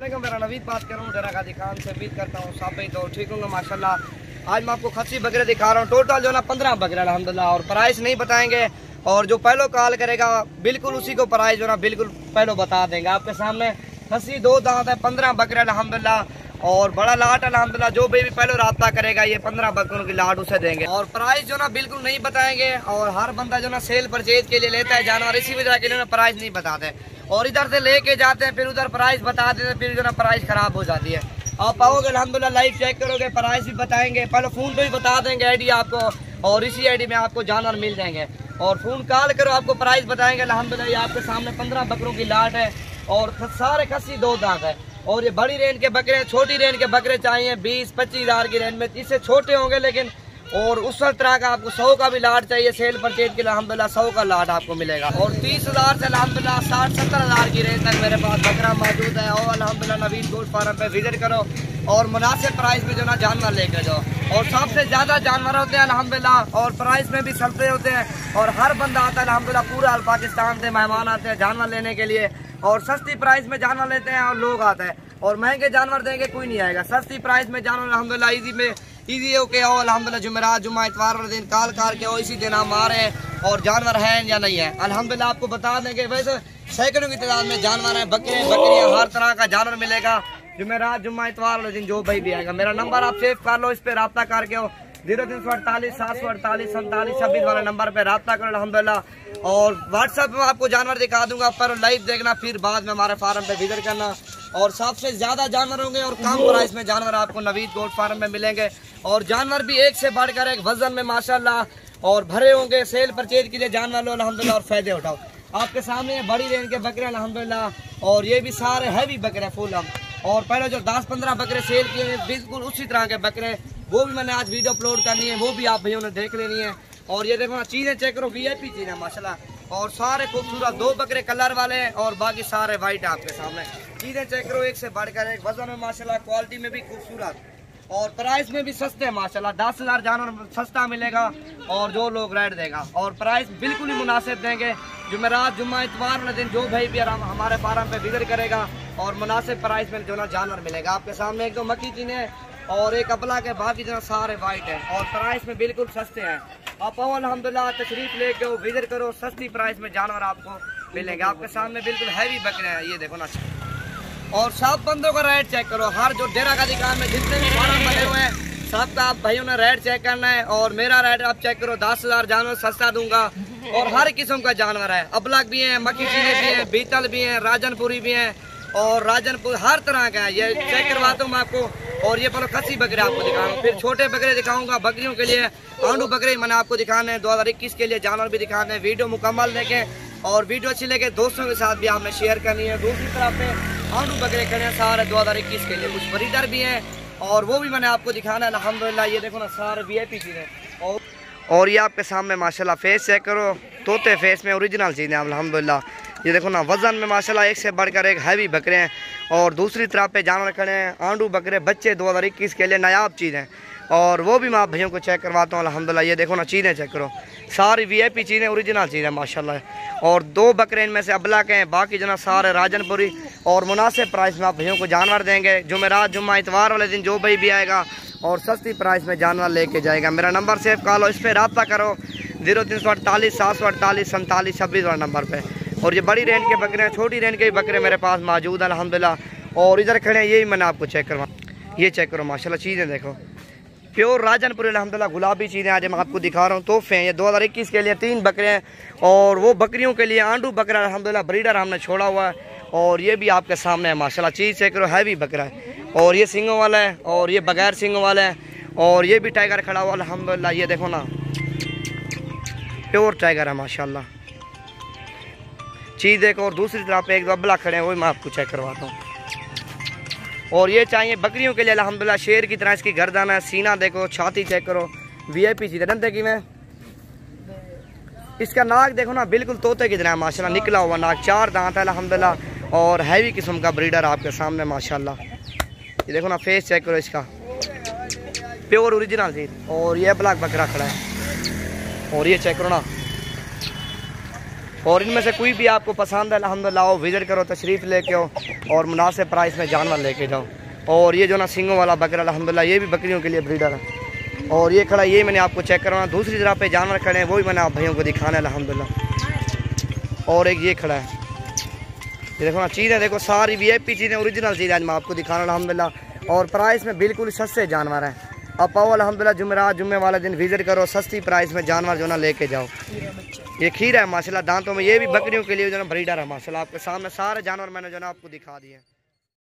मेरा नवीद बात कर रहा हूँ गाजी खान से उम्मीद करता हूँ, सब तो ठीक होंगे, माशाल्लाह। आज मैं आपको खसी बकरे दिखा रहा हूँ टोटल जो है ना, पंद्रह बकरे अलहमदिल्ला और प्राइस नहीं बताएँगे, और जो पहलो कॉल करेगा, बिल्कुल उसी को प्राइस जो ना, बिल्कुल पहलो बता देंगे। आपके सामने खसी दो दांत है, पंद्रह बकरे अलहमदिल्ला और बड़ा लाट अलहमदिल्ला जो भी पहले रहा करेगा, ये पंद्रह बकरों की लाट उसे देंगे। और प्राइस जो ना बिल्कुल नहीं बताएँगे, और हर बंदा जो ना सेल परचेज के लिए लेता है जानवर, इसी वजह के लिए प्राइस नहीं बताते। और इधर से लेके जाते हैं, फिर उधर प्राइस बता देते हैं, फिर जो ना प्राइस खराब हो जाती है। आप आओगे अलहमदिल्ला लाइव चेक करोगे प्राइस भी बताएँगे, पहले फ़ोन पे भी बता देंगे आईडी आपको, और इसी आईडी में आपको जानवर मिल जाएँगे। और फ़ोन कॉल करो, आपको प्राइस बताएँगे अलहमदिल्ला आपके सामने पंद्रह बकरों की लाट है, और सारे खस्सी दो दाग है। और ये बड़ी रेंज के बकरे हैं, छोटी रेंज के बकरे चाहिए बीस, पच्चीस हज़ार की रेंज में। इससे छोटे होंगे लेकिन, और उस तरह का आपको सौ का भी लाट चाहिए, सेल परचेज के लिए अलहमदिल्ला सौ का लाट आपको मिलेगा। और तीस हज़ार से अलहमदिल्ला साठ, सत्तर हज़ार की रेंज तक मेरे पास बकरा मौजूद है। और अलहमदिल्ला नवीन गोट फार्म पे विज़िट करो और मुनासिब प्राइस में जो ना जानवर लेकर जाओ। और सबसे ज़्यादा जानवर होते हैं अलहमदिल्ला और प्राइस में भी सस्ते होते हैं। और हर बंदा आता है अलहमदिल्ला पूरा पाकिस्तान से मेहमान आते हैं जानवर लेने के लिए। और सस्ती प्राइस में जानवर लेते हैं और लोग आते हैं। और महँगे जानवर देंगे, कोई नहीं आएगा। सस्ती प्राइस में जानवर अलहमदिल्ला ईजी में ईजी ओके हो अलहमदिल्ला जुमेरात, जुम्मा, इतवार वाले दिन, काल कार के हो इसी दिन हम आ रहे हैं, और जानवर हैं या नहीं है। अलहमदिल्ला आपको बता देंगे वैसे सैकड़ों की तादाद में जानवर हैं, बकरे बकरियाँ, हर तरह का जानवर मिलेगा। जुमेरात, जुम्मा, इतवार वाले दिन जो भाई भी आएगा। मेरा नंबर आप सेव कर लो, इस पर रब्ता करके हो ज़ीरो तीन सौ अड़तालीस, सात सौ अड़तालीस, सैंतालीस, छब्बीस वाले नंबर पे रब्ता करो अलहमदिल्ला और व्हाट्सएप में आपको जानवर दिखा दूँगा, पर लाइव देखना, फिर बाद में हमारे फार्म पे विज़िट करना। और सबसे ज़्यादा जानवर होंगे और कम प्राइस में जानवर आपको नवीद गोट फार्म में मिलेंगे। और जानवर भी एक से बढ़कर एक वज़न में, माशाल्लाह। और भरे होंगे, सेल परचेज के लिए जानवर लो अलहमदिल्ला और फ़ायदे उठाओ। आपके सामने बड़ी रेंज के बकरे अलहमदिल्ला और ये भी सारे हैवी बकरे, फूल हम। और पहले जो दस पंद्रह बकरे सेल किए बिल्कुल उसी तरह के बकरे। वो भी मैंने आज वीडियो अपलोड करनी है, वो भी आप भैया ने देख लेनी है। और ये देखो चीज़ें चेक करो वी आई पी चीज़ें माशाल्लाह। और सारे खूबसूरत, दो बकरे कलर वाले हैं और बाकी सारे वाइट आपके सामने। चीज़ें चेक करो, एक से बढ़कर एक, वज़न में माशाल्लाह क्वालिटी में भी खूबसूरत। और प्राइस में भी सस्ते हैं, माशाल्लाह, दस हज़ार जानवर सस्ता मिलेगा और जो लोग रेट देगा। और प्राइस बिल्कुल ही मुनासिब देंगे। जुमेरात, जुम्मा, इतवार वाले दिन जो भाई भी आराम हमारे फार्म पे विज़िट करेगा और मुनासिब प्राइस में जो ना जानवर मिलेगा। आपके सामने एक दो मक्की चीने और एक अबला के बाकी जो सारे वाइट है। और प्राइस में बिल्कुल सस्ते हैं। आप आओ अलहमदिल्ला तशरीफ़ ले आओ विज़िट करो, सस्ती प्राइस में जानवर आपको मिलेंगे। आपके सामने बिल्कुल हैवी बकरे हैं, ये देखो ना। और सब बंदों का रेट चेक करो। हर जो डेरा का दुकान में जितने भी फार्म बने हुए हैं सबका आप भाइयों ने रेट चेक करना है। और मेरा रेट आप चेक करो। दस हज़ार जानवर सस्ता दूँगा। और हर किस्म का जानवर है। अबलक भी है मक्की चीनी भी है, बीतल भी है, राजनपुरी भी है। और राजनपुर हर तरह का है। ये चेक करवाता हूँ मैं आपको। और ये बोलो, खसी बकरे आपको दिखाऊँगा फिर छोटे बकरे दिखाऊँगा, बकरियों के लिए आंडू बकरे मैंने आपको दिखाने हैं, दो हज़ार इक्कीस के लिए जानवर भी दिखाने हैं। वीडियो मुकम्मल देखें और वीडियो अच्छी लगे, दोस्तों के साथ भी आपने शेयर करनी है। दूसरी तरफ़ आंडू बकरे खड़े हैं सारे दो हज़ार इक्कीस के लिए। कुछ ब्रीडर भी हैं और वो भी मैंने आपको दिखाना है। अलहमदिल्ला ये देखो ना, सारे वी आई पी चीज़ें और और ये आपके सामने, माशाल्लाह फेस चेक करो। तोते फेस में ओरिजिनल चीज़ें अलहमदिल्ला ये देखो ना, वज़न में, माशाल्लाह, एक से बढ़कर एक हैवी बकरे हैं। और दूसरी तरफ़ पे जानवर खड़े हैं। आंडू, बकरे, बच्चे, दो हज़ार इक्कीस के लिए नायाब चीज़ हैं। और वो भी मैं आप भैया को चेक करवाता हूँ अलहमदिल्ला ये देखो ना, चीज़ें चेक करो। सारी वी आई पी चीज़ें ओरिजिनल चीज़ है, माशाल्लाह। और दो बकरे इनमें से अबला के हैं, बाकी जो ना सारे राजनपुरी। और मुनासिब प्राइस में आप भैया को जानवर देंगे, जुमेरात, जुम्मा, इतवार वाले दिन जो भाई भी आएगा, और सस्ती प्राइस में जानवर लेके जाएगा। मेरा नंबर सेव कॉल इस पर रबता करो। ज़ीरो तीन सौ अड़तालीस, सात सौ अड़तालीस, सैंतालीस, छब्बीस वाले नंबर पे। और ये बड़ी रेंज के बकरे हैं, छोटी रेंज के भी बकरे मेरे पास मौजूद है अलहमदिल्ला और इधर खड़े हैं, यही मैंने आपको चेक करवा, ये चेक करो, माशाल्लाह, चीज़ें देखो। प्योर राजनपुर अलहमदिल्ला गुलाबी चीज़ें आज मैं आपको दिखा रहा हूँ, तोहफे हैं। ये दो हज़ार इक्कीस के लिए तीन बकरे हैं, और वो बकरियों के लिए आंडू बकरा अलहमदिल्ला ब्रीडर हमने छोड़ा हुआ है, और ये भी आपके सामने है, माशाल्लाह, चीज़ चेक करो, हैवी बकरा है। और ये सिंगों वाला है, और ये बगैर सिंगों वाला है, और ये भी टाइगर खड़ा हुआ अलहमदिल्ला ये देखो ना। प्योर टाइगर है, माशाल्लाह। चीज़ देखो, और दूसरी तरफ़ एक दो अबला खड़े हैं वो मैं आपको चेक करवाता हूँ। और ये चाहिए बकरियों के लिए अलहमदिल्ला शेर की तरह इसकी गर्दन है, सीना देखो, छाती चेक करो वी आई पी चीज़ की में? इसका नाक देखो ना, बिल्कुल तोते की तरह माशाल्लाह, निकला हुआ नाक, चार दांत है अलहमदिल्ला और हैवी किस्म का ब्रीडर आपके सामने, माशाल्लाह। ये देखो ना फेस चेक करो इसका। प्योर ओरिजिनल चीज़। और ये ब्लैक बकरा खड़ा है। और ये चेक करो ना और इनमें से कोई भी आपको पसंद है अलहमदिल्ला आओ विज़िट करो, तशरीफ़ लेके आओ और मुनासिब प्राइस में जानवर लेके जाओ। और ये जो ना सिंगों वाला बकरा अलहमदिल्ला ये भी बकरियों के लिए ब्रीडर है। और ये खड़ा, ये मैंने आपको चेक करवाना। दूसरी तरह पे जानवर खड़े हैं वो भी मैंने आप भाइयों को दिखाना है अलहमदिल्ला और एक ये खड़ा है। ये देखो ना, चीज़ें देखो, सारी वी आई पी चीज़ें ओरिजिनल चीज़ें आज मैं आपको दिखाना अलहमदिल्ला और प्राइस में बिल्कुल सस्ते जानवर हैं। अब पाओ अलहमदिल्ला जुमेरात, जुम्मे वाले दिन विज़िट करो, सस्ती प्राइस में जानवर जो ना लेके जाओ। ये खीरा है, माशाल्लाह, दांतों में ये भी बकरियों के लिए जो है ना ब्रीडर है माशाला आपके सामने सारे जानवर मैंने जो ना आपको दिखा दिए